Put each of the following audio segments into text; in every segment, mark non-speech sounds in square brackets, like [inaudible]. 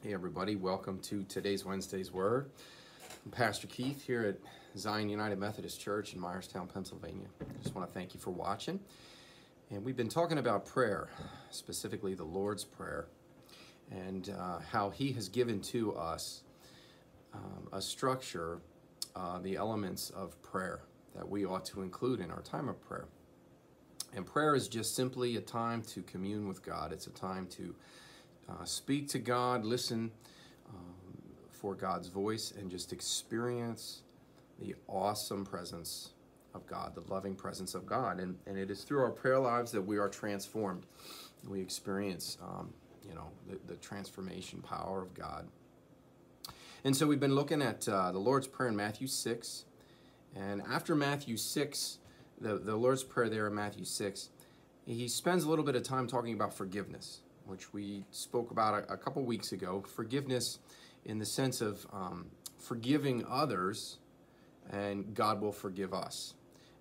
Hey, everybody, welcome to today's Wednesday's Word. I'm Pastor Keith here at Zion United Methodist Church in Myerstown, Pennsylvania. I just want to thank you for watching. And we've been talking about prayer, specifically the Lord's Prayer, and uh, how He has given to us um, a structure, uh, the elements of prayer that we ought to include in our time of prayer. And prayer is just simply a time to commune with God, it's a time to uh, speak to God, listen um, for God's voice, and just experience the awesome presence of God, the loving presence of God. And, and it is through our prayer lives that we are transformed. We experience, um, you know, the, the, transformation power of God. And so we've been looking at uh, the Lord's Prayer in Matthew 6. And after Matthew 6, the, the Lord's Prayer there in Matthew 6, he spends a little bit of time talking about forgiveness which we spoke about a, a couple weeks ago. Forgiveness in the sense of um, forgiving others, and God will forgive us.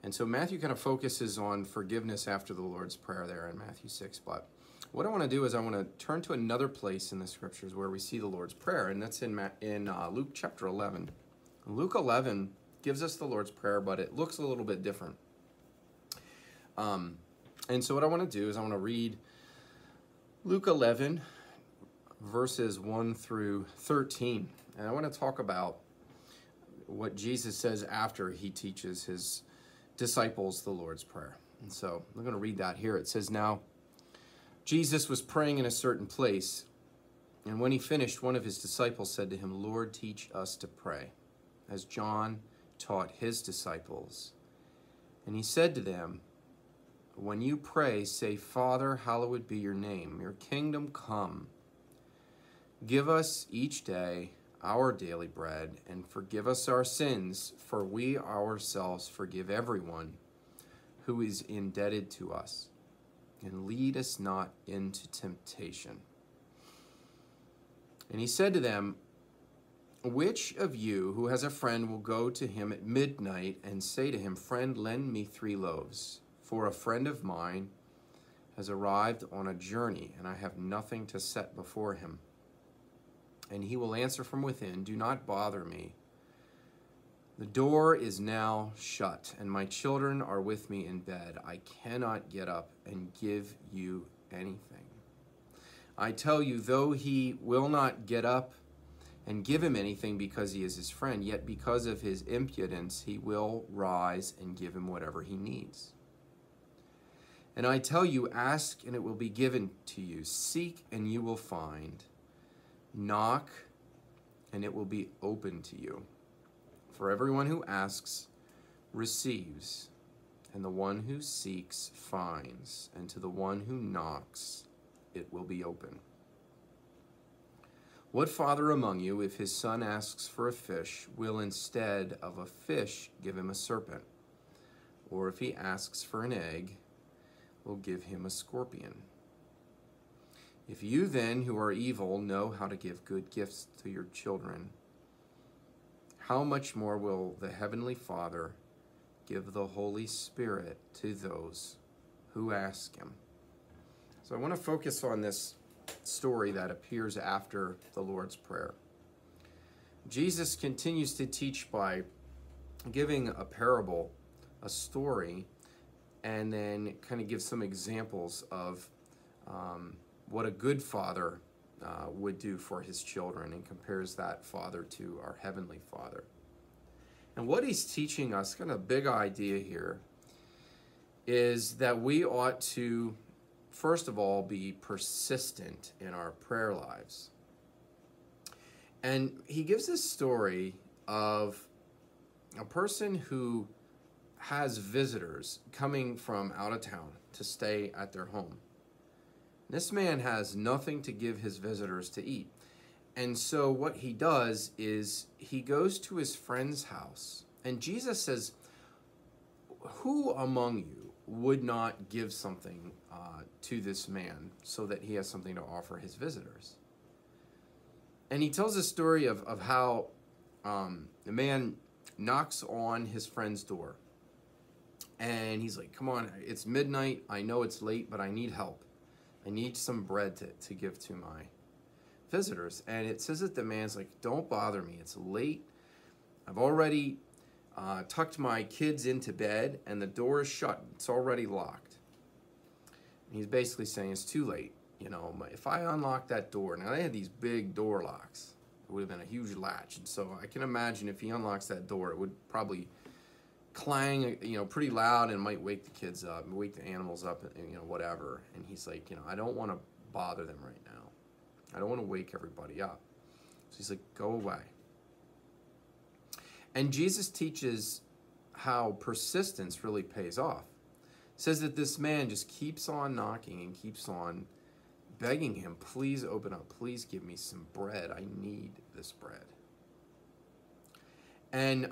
And so Matthew kind of focuses on forgiveness after the Lord's Prayer there in Matthew 6. But what I want to do is I want to turn to another place in the scriptures where we see the Lord's Prayer, and that's in, in uh, Luke chapter 11. Luke 11 gives us the Lord's Prayer, but it looks a little bit different. Um, and so what I want to do is I want to read Luke 11, verses 1 through 13. And I want to talk about what Jesus says after he teaches his disciples the Lord's Prayer. And so I'm going to read that here. It says, Now Jesus was praying in a certain place, and when he finished, one of his disciples said to him, Lord, teach us to pray, as John taught his disciples. And he said to them, when you pray, say, Father, hallowed be your name, your kingdom come. Give us each day our daily bread, and forgive us our sins, for we ourselves forgive everyone who is indebted to us. And lead us not into temptation. And he said to them, Which of you who has a friend will go to him at midnight and say to him, Friend, lend me three loaves? For a friend of mine has arrived on a journey, and I have nothing to set before him. And he will answer from within, Do not bother me. The door is now shut, and my children are with me in bed. I cannot get up and give you anything. I tell you, though he will not get up and give him anything because he is his friend, yet because of his impudence, he will rise and give him whatever he needs. And I tell you, ask and it will be given to you. Seek and you will find. Knock and it will be open to you. For everyone who asks receives, and the one who seeks finds, and to the one who knocks it will be open. What father among you, if his son asks for a fish, will instead of a fish give him a serpent? Or if he asks for an egg, will give him a scorpion. If you then, who are evil, know how to give good gifts to your children, how much more will the Heavenly Father give the Holy Spirit to those who ask Him? So I want to focus on this story that appears after the Lord's Prayer. Jesus continues to teach by giving a parable, a story and then kind of give some examples of um, what a good father uh, would do for his children and compares that father to our heavenly father. And what he's teaching us, kind of a big idea here, is that we ought to, first of all, be persistent in our prayer lives. And he gives this story of a person who has visitors coming from out of town to stay at their home. This man has nothing to give his visitors to eat. And so what he does is he goes to his friend's house. And Jesus says, Who among you would not give something uh, to this man so that he has something to offer his visitors? And he tells a story of, of how um, the man knocks on his friend's door and he's like, come on, it's midnight. I know it's late, but I need help. I need some bread to, to give to my visitors. And it says that the man's like, Don't bother me. It's late. I've already uh, tucked my kids into bed and the door is shut. It's already locked. And he's basically saying it's too late. You know, if I unlock that door, now they had these big door locks. It would have been a huge latch. And so I can imagine if he unlocks that door, it would probably clang, you know, pretty loud and might wake the kids up, wake the animals up, and, you know, whatever. And he's like, you know, I don't want to bother them right now. I don't want to wake everybody up. So he's like, go away. And Jesus teaches how persistence really pays off. says that this man just keeps on knocking and keeps on begging him, please open up, please give me some bread. I need this bread. And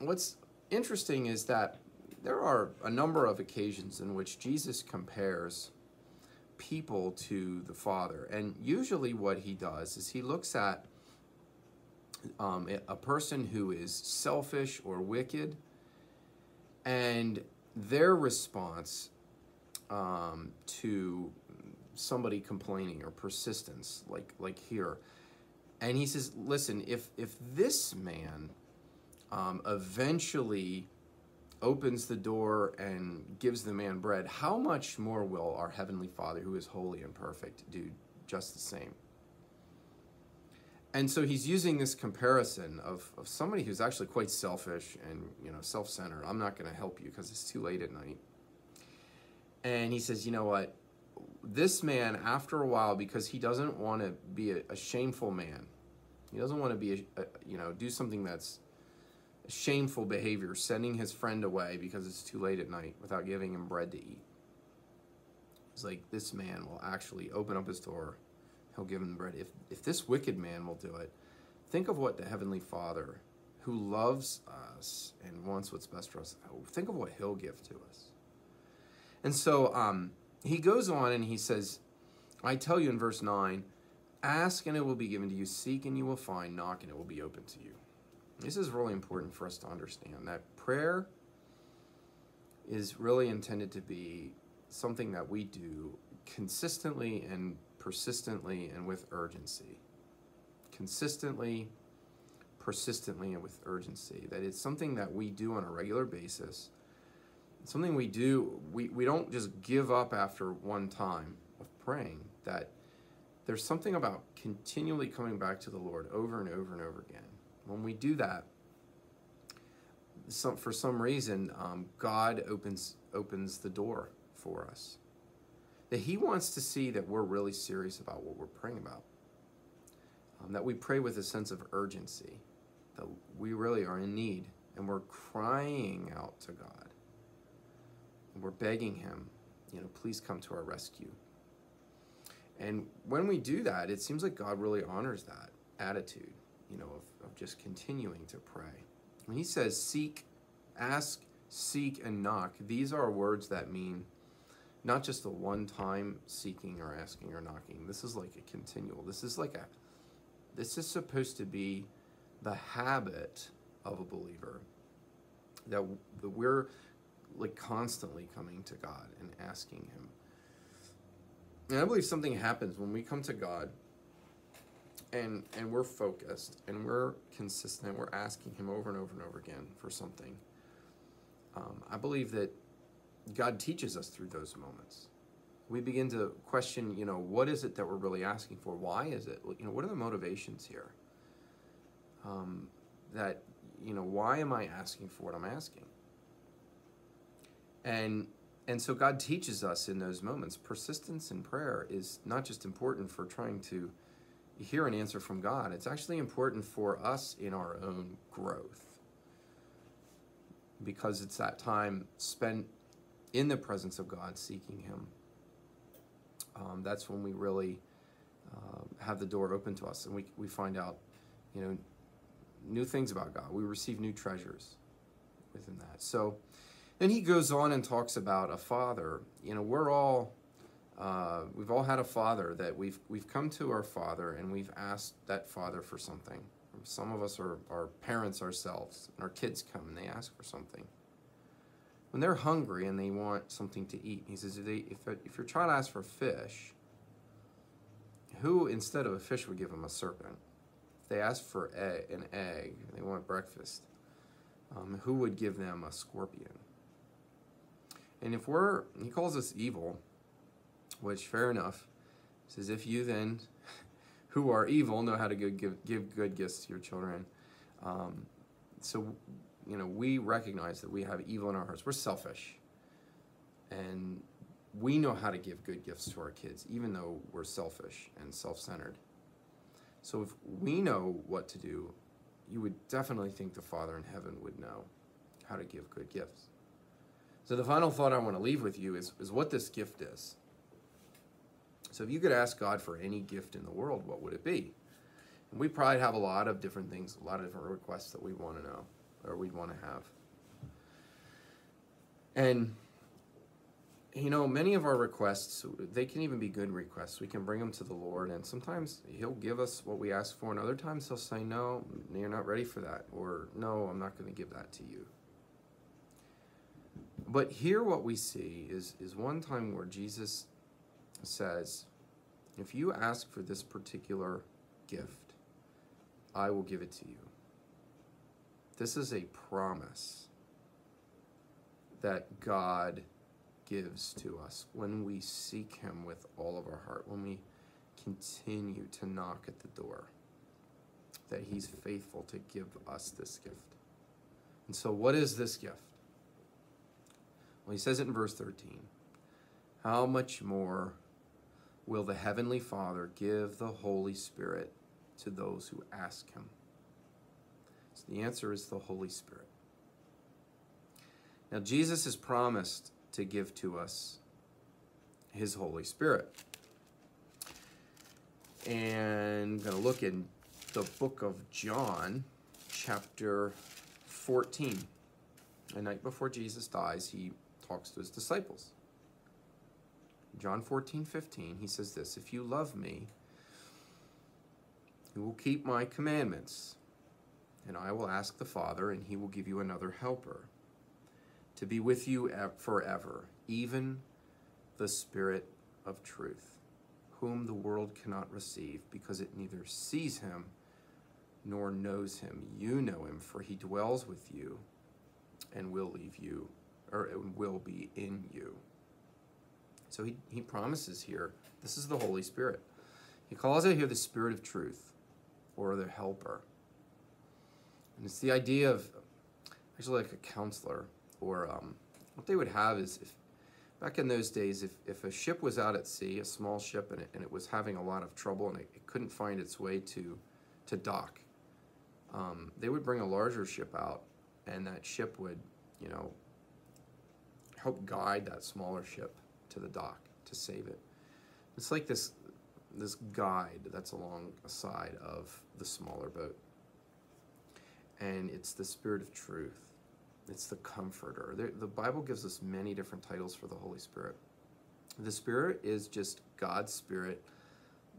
what's interesting is that there are a number of occasions in which Jesus compares people to the Father. And usually, what he does is he looks at um, a person who is selfish or wicked and their response um, to somebody complaining or persistence like like here and he says listen if if this man um, eventually opens the door and gives the man bread, how much more will our Heavenly Father, who is holy and perfect, do just the same? And so he's using this comparison of, of somebody who's actually quite selfish and you know self-centered. I'm not going to help you because it's too late at night. And he says, you know what? This man, after a while, because he doesn't want to be a, a, shameful man, he doesn't want to be, a, a, you know, do something that's shameful behavior, sending his friend away because it's too late at night without giving him bread to eat. He's like, this man will actually open up his door. He'll give him bread. If, if this wicked man will do it, think of what the Heavenly Father, who loves us and wants what's best for us, think of what he'll give to us. And so um, he goes on and he says, I tell you in verse 9, ask and it will be given to you, seek and you will find, knock and it will be open to you. This is really important for us to understand that prayer is really intended to be something that we do consistently and persistently and with urgency. Consistently, persistently, and with urgency. That it's something that we do on a regular basis. It's something we do, we, we don't just give up after one time of praying. That there's something about continually coming back to the Lord over and over and over again when we do that, some, for some reason, um, God opens opens the door for us. That He wants to see that we're really serious about what we're praying about. Um, that we pray with a sense of urgency. That we really are in need and we're crying out to God. And we're begging Him, you know, please come to our rescue. And when we do that, it seems like God really honors that attitude you know, of, of just continuing to pray. When he says seek, ask, seek, and knock, these are words that mean not just a one time seeking or asking or knocking. This is like a continual. This is like a, this is supposed to be the habit of a believer. That, that we're like constantly coming to God and asking Him. And I believe something happens when we come to God and and we're focused and we're consistent we're asking him over and over and over again for something. Um, i believe that god teaches us through those moments. We begin to question you know what is it that we're really asking for? Why is it? You know what are the motivations here? Um, that you know why am i asking for what i'm asking? And and so god teaches us in those moments. Persistence in prayer is not just important for trying to hear an answer from God, it's actually important for us in our own growth because it's that time spent in the presence of God seeking Him. Um, that's when we really uh, have the door open to us and we, we find out, you know, new things about God. We receive new treasures within that. So then he goes on and talks about a father. You know, we're all uh, we've all had a father that we've we've come to our father and we've asked that father for something. Some of us are, are parents ourselves, and our kids come and they ask for something. When they're hungry and they want something to eat, he says, if, they, if, if your child asks for fish, who instead of a fish would give them a serpent? If they ask for an egg, they want breakfast, um, who would give them a scorpion? And if we're, he calls us evil, which fair enough, says, if you then, [laughs] who are evil, know how to give, give good gifts to your children. Um, so, you know, we recognize that we have evil in our hearts. We're selfish. And we know how to give good gifts to our kids, even though we're selfish and self centered. So, if we know what to do, you would definitely think the Father in heaven would know how to give good gifts. So, the final thought I want to leave with you is, is what this gift is. So, if you could ask God for any gift in the world, what would it be? And we probably have a lot of different things, a lot of different requests that we want to know or we'd want to have. And you know, many of our requests, they can even be good requests. We can bring them to the Lord, and sometimes He'll give us what we ask for, and other times He'll say, No, you're not ready for that, or No, I'm not going to give that to you. But here, what we see is, is one time where Jesus says, If you ask for this particular gift, I will give it to you. This is a promise that God gives to us when we seek Him with all of our heart, when we continue to knock at the door, that He's faithful to give us this gift. And so, what is this gift? Well, He says it in verse 13 How much more will the Heavenly Father give the Holy Spirit to those who ask Him? So, the answer is the Holy Spirit. Now, Jesus has promised to give to us his Holy Spirit. And I'm going to look in the book of John, chapter 14. The night before Jesus dies, he talks to his disciples. John 14, 15, he says this If you love me, you will keep my commandments, and I will ask the Father, and he will give you another helper to be with you forever, even the Spirit of truth, whom the world cannot receive because it neither sees him nor knows him. You know him, for he dwells with you and will leave you, or will be in you. So he, he promises here this is the Holy Spirit. He calls it here the Spirit of truth or the helper. And it's the idea of actually like a counselor or um, what they would have is if back in those days, if, if a ship was out at sea, a small ship, and it, and it was having a lot of trouble and it, it couldn't find its way to, to dock, um, they would bring a larger ship out, and that ship would, you know, help guide that smaller ship to the dock to save it. It's like this this guide that's along a side of the smaller boat. And it's the spirit of truth it's the comforter. The, the Bible gives us many different titles for the Holy Spirit. The Spirit is just God's Spirit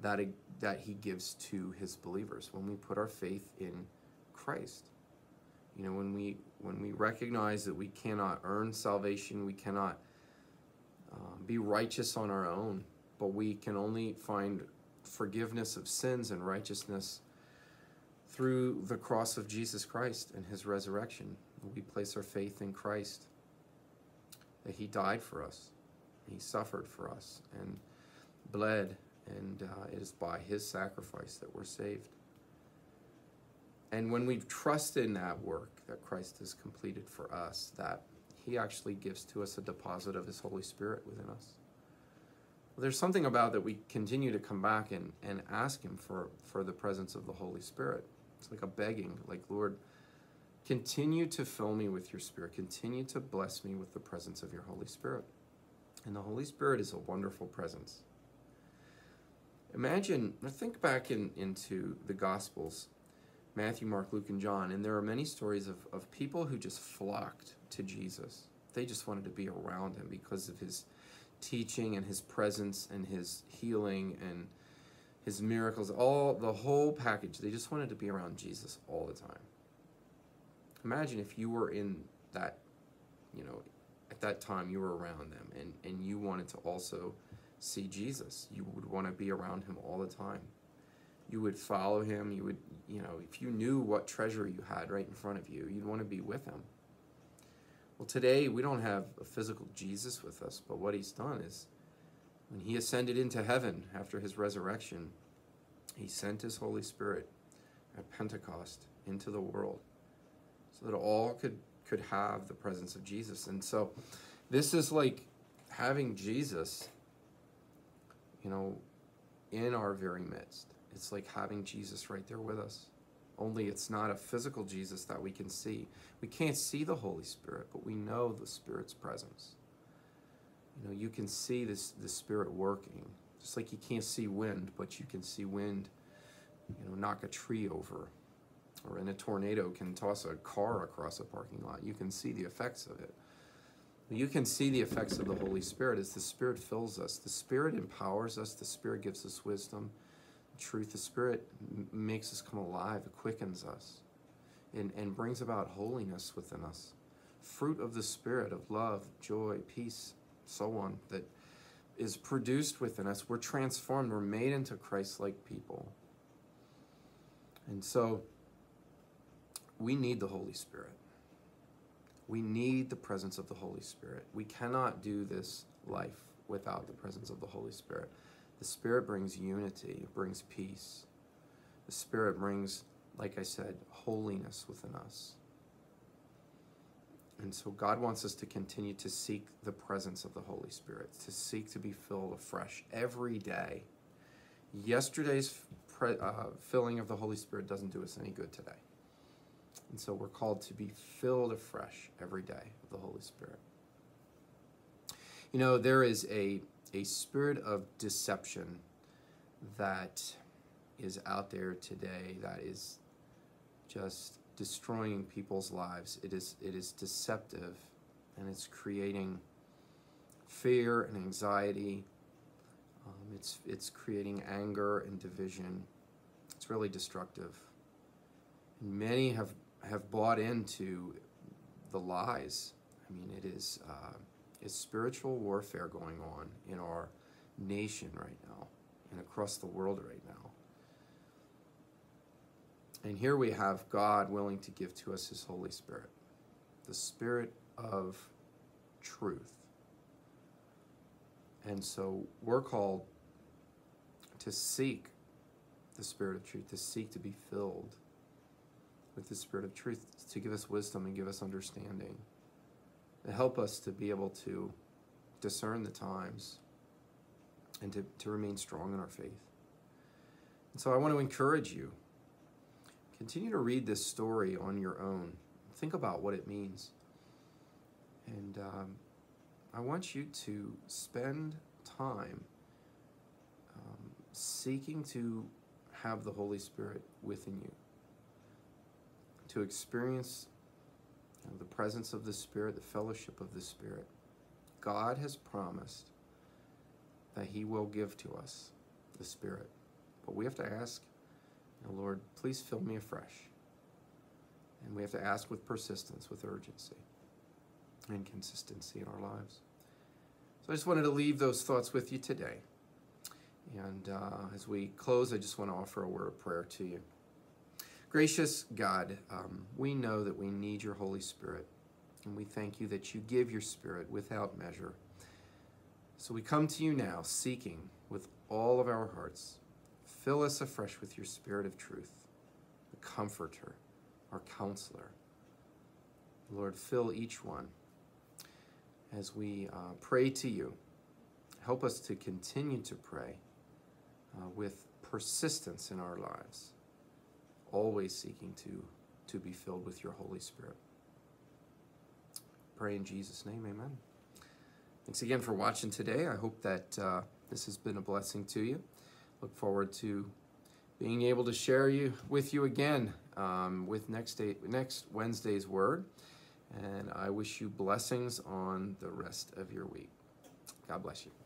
that, that He gives to His believers when we put our faith in Christ. You know, when we when we recognize that we cannot earn salvation, we cannot uh, be righteous on our own, but we can only find forgiveness of sins and righteousness through the cross of Jesus Christ and His resurrection we place our faith in Christ, that He died for us, He suffered for us, and bled, and uh, it is by His sacrifice that we're saved. And when we trust in that work that Christ has completed for us, that He actually gives to us a deposit of His Holy Spirit within us. There's something about that we continue to come back and, and ask Him for, for the presence of the Holy Spirit. It's like a begging, like, Lord, Continue to fill me with your Spirit. Continue to bless me with the presence of your Holy Spirit. And the Holy Spirit is a wonderful presence. Imagine, think back in, into the Gospels Matthew, Mark, Luke, and John, and there are many stories of, of people who just flocked to Jesus. They just wanted to be around him because of his teaching and his presence and his healing and his miracles, all the whole package. They just wanted to be around Jesus all the time. Imagine if you were in that, you know, at that time you were around them and, and you wanted to also see Jesus. You would want to be around him all the time. You would follow him. You would, you know, if you knew what treasure you had right in front of you, you'd want to be with him. Well, today we don't have a physical Jesus with us, but what he's done is when he ascended into heaven after his resurrection, he sent his Holy Spirit at Pentecost into the world so that all could could have the presence of Jesus. And so this is like having Jesus you know in our very midst. It's like having Jesus right there with us. Only it's not a physical Jesus that we can see. We can't see the Holy Spirit, but we know the Spirit's presence. You know, you can see this the Spirit working. Just like you can't see wind, but you can see wind, you know, knock a tree over. Or in a tornado can toss a car across a parking lot. You can see the effects of it. You can see the effects of the Holy Spirit as the Spirit fills us. The Spirit empowers us. The Spirit gives us wisdom truth. The Spirit makes us come alive, it quickens us, and, and brings about holiness within us. Fruit of the Spirit of love, joy, peace, so on, that is produced within us. We're transformed, we're made into Christ like people. And so we need the Holy Spirit. We need the presence of the Holy Spirit. We cannot do this life without the presence of the Holy Spirit. The Spirit brings unity, it brings peace. The Spirit brings, like I said, holiness within us. And so God wants us to continue to seek the presence of the Holy Spirit, to seek to be filled afresh every day. Yesterday's uh, filling of the Holy Spirit doesn't do us any good today. And so we're called to be filled afresh every day of the Holy Spirit. You know, there is a a spirit of deception that is out there today that is just destroying people's lives. It is it is deceptive and it's creating fear and anxiety. Um, it's it's creating anger and division. It's really destructive. And many have have bought into the lies. I mean, it is. Uh, is spiritual warfare going on in our nation right now and across the world right now. And here we have God willing to give to us his Holy Spirit, the Spirit of truth. And so we're called to seek the Spirit of truth, to seek to be filled with the Spirit of truth, to give us wisdom and give us understanding help us to be able to discern the times and to, to remain strong in our faith. And so I want to encourage you continue to read this story on your own. Think about what it means. And um, I want you to spend time um, seeking to have the Holy Spirit within you, to experience the presence of the Spirit, the fellowship of the Spirit. God has promised that He will give to us the Spirit. But we have to ask, Lord, please fill me afresh. And we have to ask with persistence, with urgency, and consistency in our lives. So I just wanted to leave those thoughts with you today. And uh, as we close, I just want to offer a word of prayer to you. Gracious God, um, we know that we need your Holy Spirit, and we thank you that you give your Spirit without measure. So we come to you now, seeking with all of our hearts. Fill us afresh with your Spirit of truth, the Comforter, our Counselor. Lord, fill each one as we uh, pray to you. Help us to continue to pray uh, with persistence in our lives always seeking to, to be filled with your Holy Spirit. Pray in Jesus' name, amen. Thanks again for watching today. I hope that uh, this has been a blessing to you. Look forward to being able to share you with you again um, with next day, next Wednesday's word. And I wish you blessings on the rest of your week. God bless you.